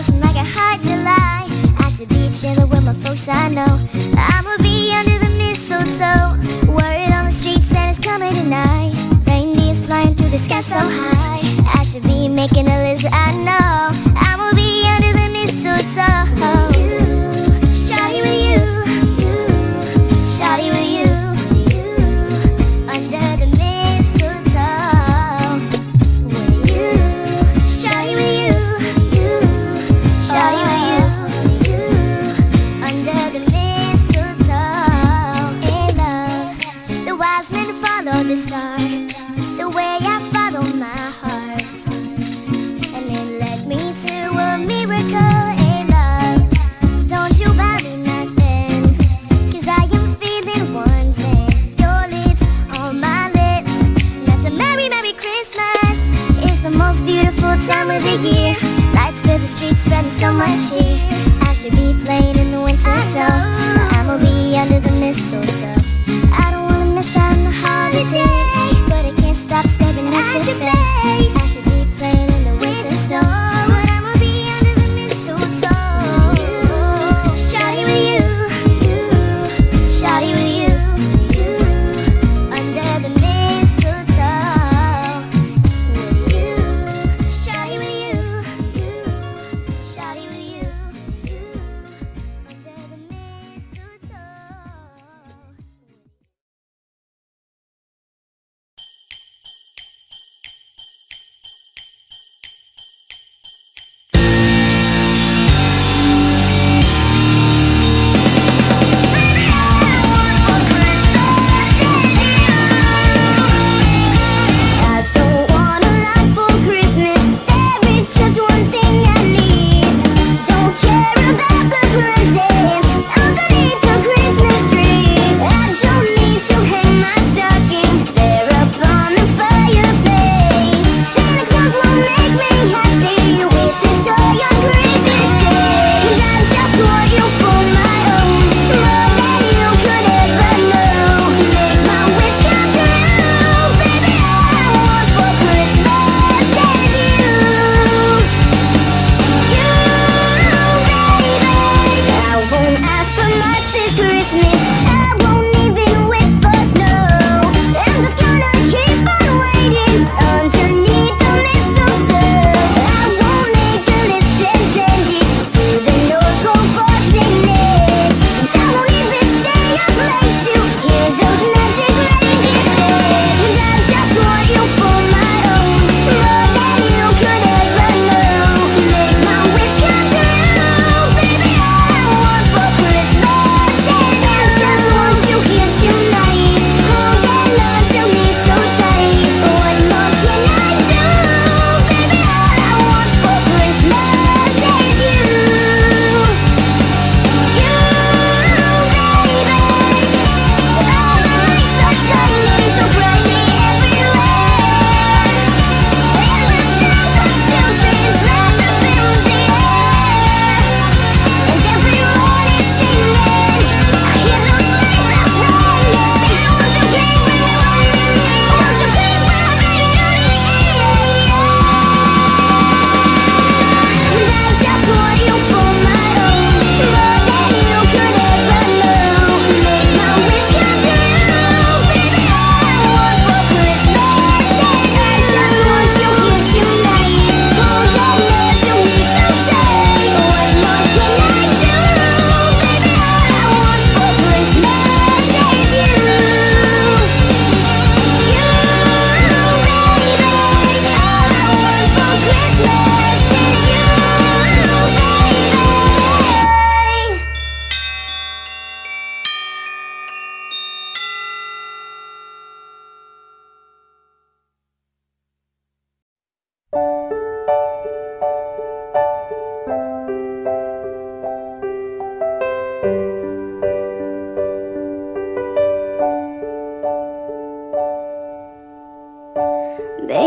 Chestnuts like a hot July. I should be chilling with my folks I know. I'ma be under the mistletoe. Word on the street it's coming tonight. Reindeer's flying through the sky so high. I should be making a list I know.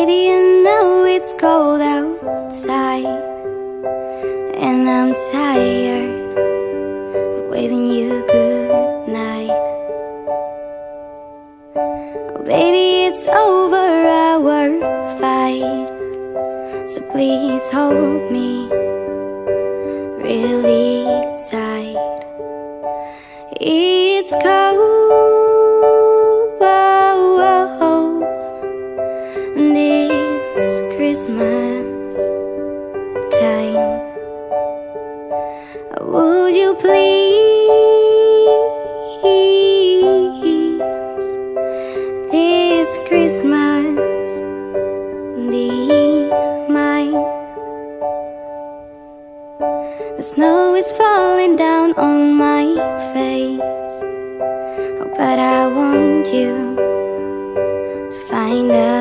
Maybe in The snow is falling down on my face, oh, but I want you to find a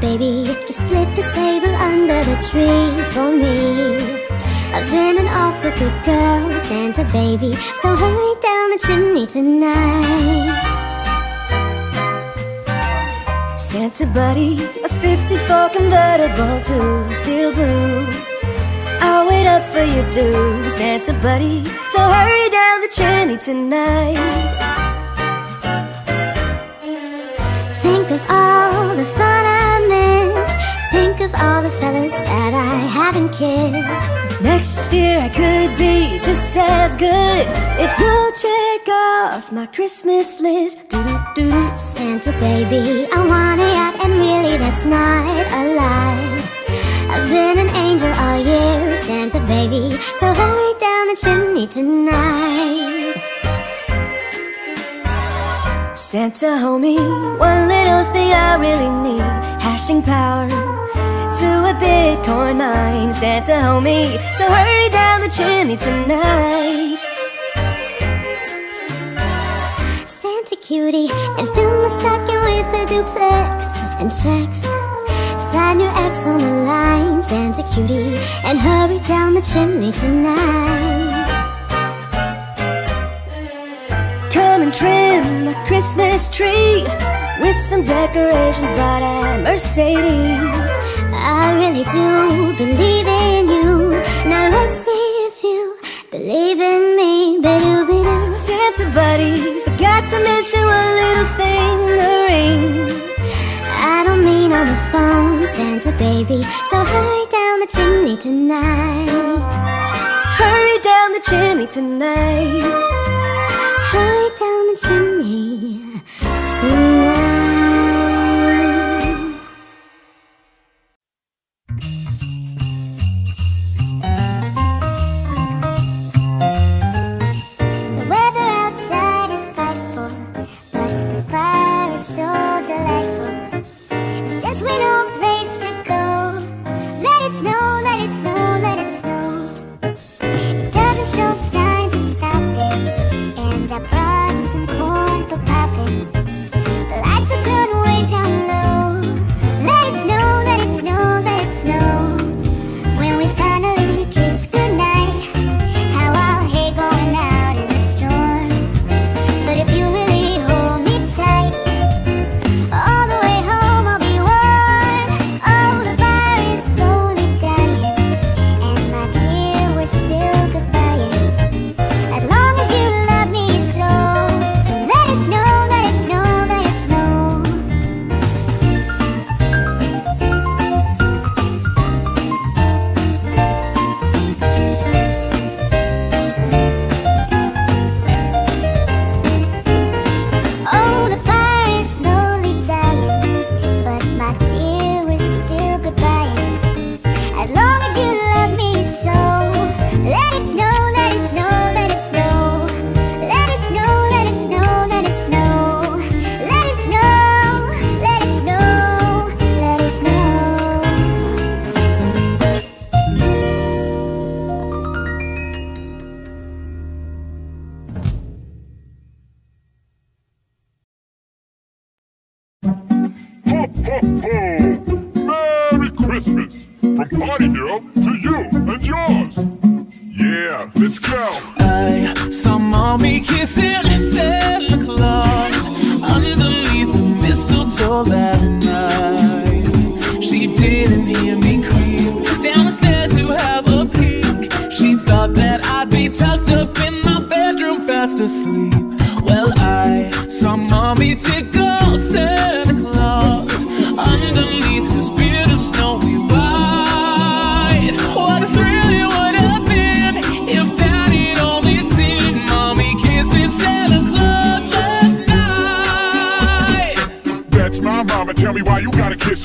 baby, just slip a sable under the tree for me. I've been an awful good girl, Santa baby, so hurry down the chimney tonight. Santa buddy, a 54 convertible to steel blue. I'll wait up for you, do Santa buddy. So hurry down the chimney tonight. Think of all the fun of all the fellas that I haven't kissed. Next year I could be just as good if you'll check off my Christmas list. Doo -doo -doo -doo. Santa baby, I want it out, and really that's not a lie. I've been an angel all year, Santa baby, so hurry down the chimney tonight. Santa homie, one little thing I really need Hashing power to a Bitcoin mine Santa homie, so hurry down the chimney tonight Santa cutie, and fill my stocking with a duplex and checks. Sign your ex on the line, Santa cutie, and hurry down the chimney tonight. Come and trim my Christmas tree With some decorations bought at Mercedes I really do believe in you. Now let's see if you believe in me. Ba-doo-ba-doo. Santa buddy, forgot to mention one little thing, the ring I don't mean on the phone, Santa baby. So hurry down the chimney tonight. Hurry down the chimney tonight Hurry down the chimney tonight.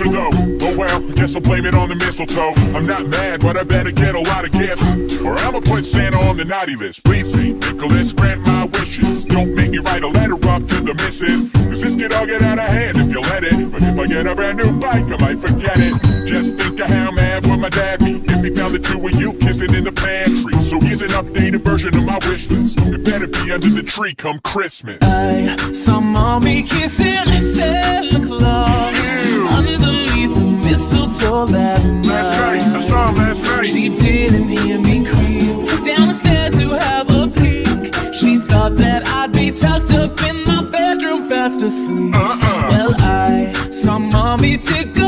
Why you gotta kiss her though. Well, guess I'll blame it on the mistletoe. I'm not mad, but I better get a lot of gifts. Or I'ma put Santa on the naughty list. Please, St. Nicholas, grant my wishes. Don't make me write a letter up to the missus. Cause this could all get out of hand if you let it. But if I get a brand new bike, I might forget it. Just think of how mad would my dad be if he found the two of you kissing in the pantry. So here's an updated version of my wish list. It better be under the tree come Christmas. I saw mommy kissing Santa Claus Ew. underneath the mistletoe last night. Last night, I saw last night. She didn't hear me creep down the stairs to have a peek. She thought that I'd be tucked up in my bedroom fast asleep. Uh-uh. Well, I saw mommy tickle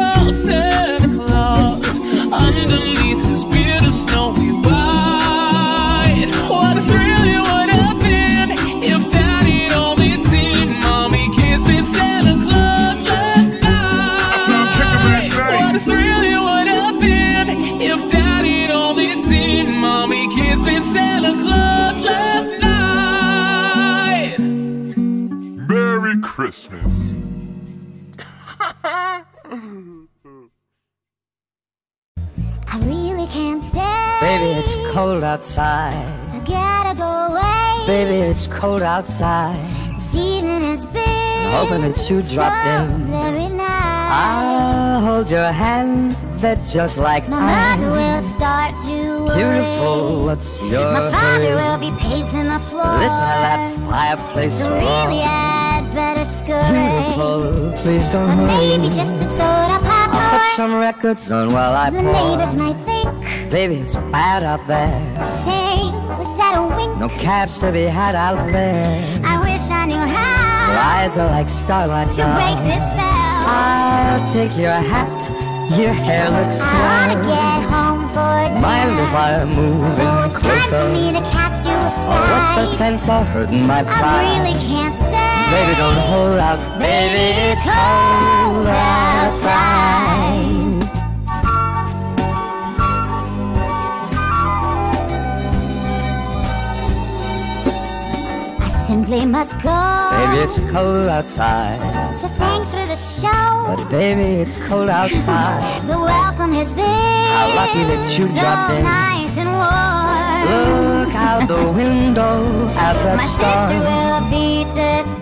outside. I gotta go away. Baby, it's cold outside. This evening has been hoping that you dropped so in. Very nice. I'll hold your hands, they're just like My mother mine. will start to worry. Beautiful, what's your My father hurry? will be pacing the floor. Listen to that fireplace So roar. really, I'd better scurry. Beautiful, please don't Or hurry. maybe just a soda pop. I'll put some records on while I The pour. neighbors might think, Baby, it's bad out there. say, was that a wink? No cabs to be had out there. I wish I knew how Your eyes are like starlight to break this spell. I'll take your hat. Your hair looks I ought to swell. get home for dinner. Mind if I move So in it's time for me to cast you aside. Oh, what's the sense of hurting my pride? I really can't say. Baby, don't hold out. Baby, it's cold outside. Simply must go. Baby, it's cold outside. So thanks for the show. But baby, it's cold outside. The welcome has been How lucky that you so dropped in. nice and warm. Look out the window at the My sister will be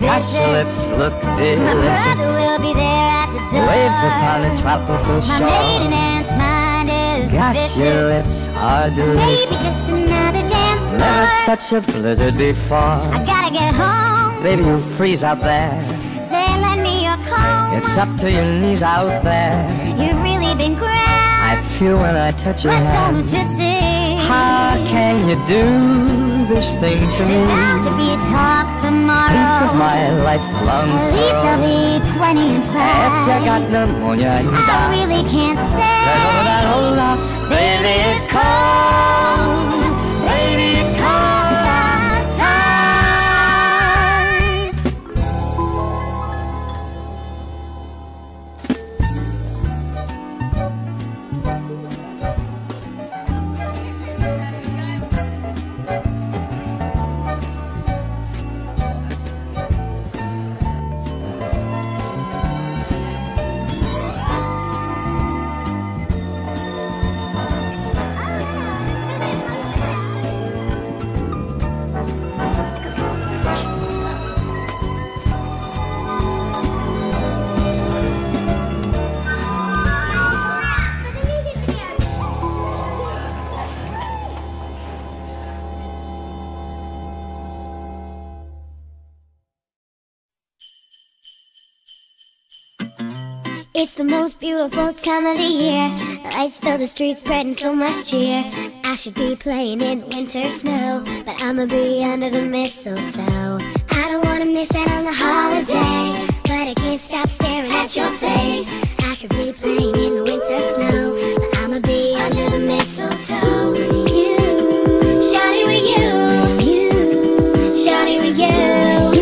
Gosh, your lips suspicious. look My brother will be there at the door. Waves upon a tropical shore. My maiden aunt's mind is Gosh, vicious. your lips are delicious. just another Never such a blizzard before. I gotta get home. Baby, you freeze out there. Say, lend me your comb. It's up to your knees out there. You've really been grand. I feel when I touch your What's hand. to see? How can you do this thing to There's bound to me? be talk tomorrow. Think of my lifelong At least there'll be plenty If you got pneumonia I die, really can't stay. hold on, hold on. Baby, it's cold. It's the most beautiful time of the year. The lights fill the streets, spreading so much cheer. I should be playing in winter snow, but I'ma be under the mistletoe. I don't wanna miss out on the holiday, but I can't stop staring at your face. I should be playing in the winter snow, but I'ma be under the mistletoe. You, shawty with you, you, shawty with you.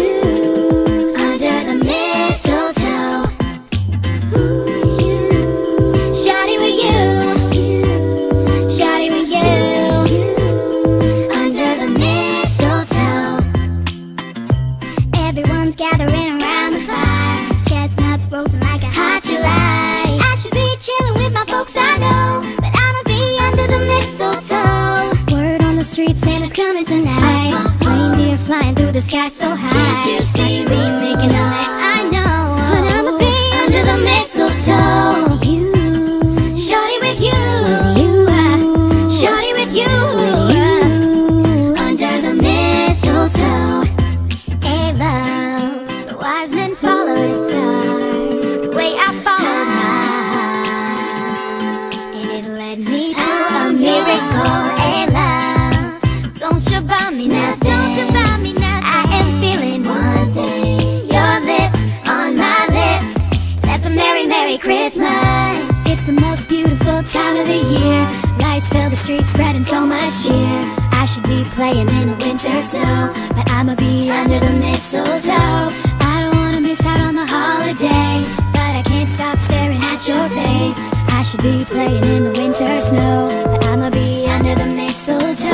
streets and coming tonight. Reindeer flying through the sky so high. Can't you see? so tired.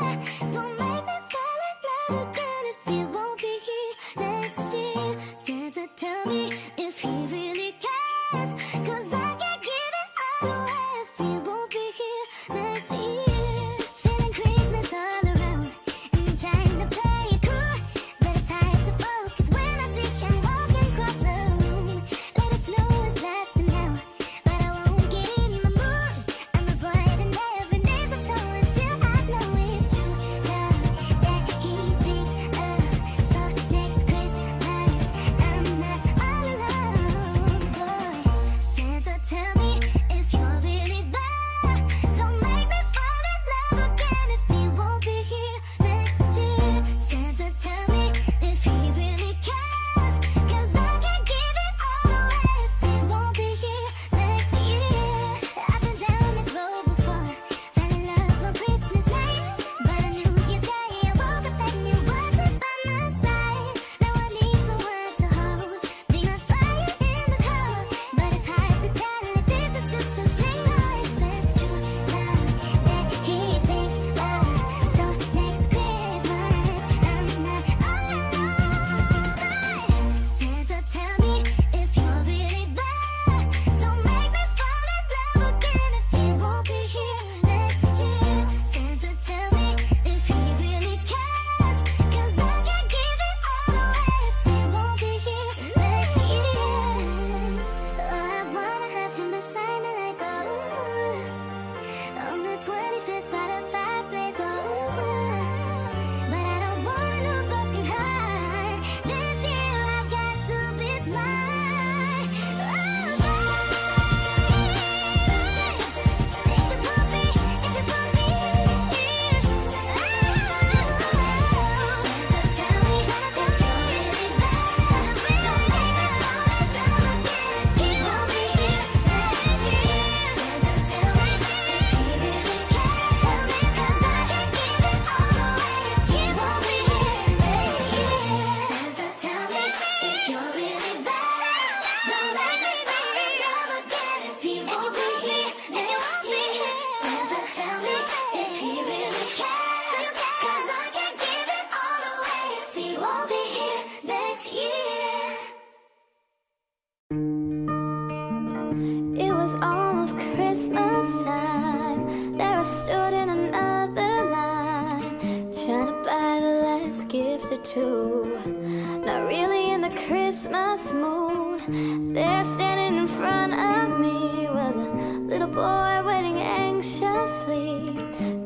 Don't make me fall in love again. was almost Christmas time. There I stood in another line, trying to buy the last gift or two. Not really in the Christmas mood. There, standing in front of me, was a little boy waiting anxiously,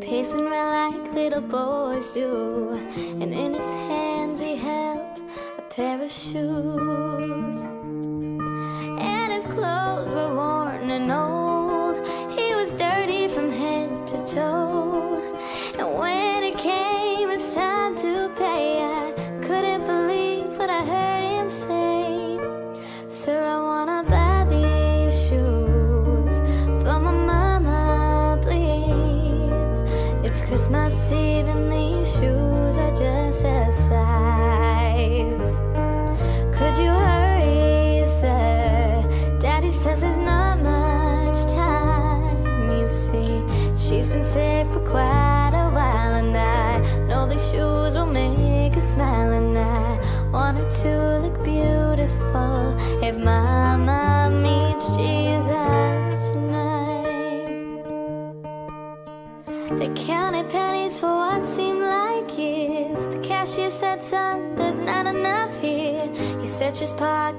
pacing around like little boys do. And in his hands, he held a pair of shoes. to know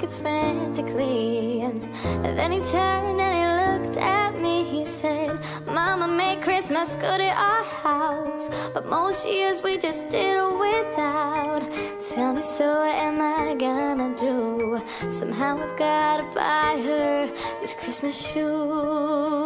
It's frantically And then he turned and he looked at me. He said, Mama made Christmas good at our house. But most years we just did it without. Tell me, so what am I gonna do? Somehow I've gotta buy her these Christmas shoes.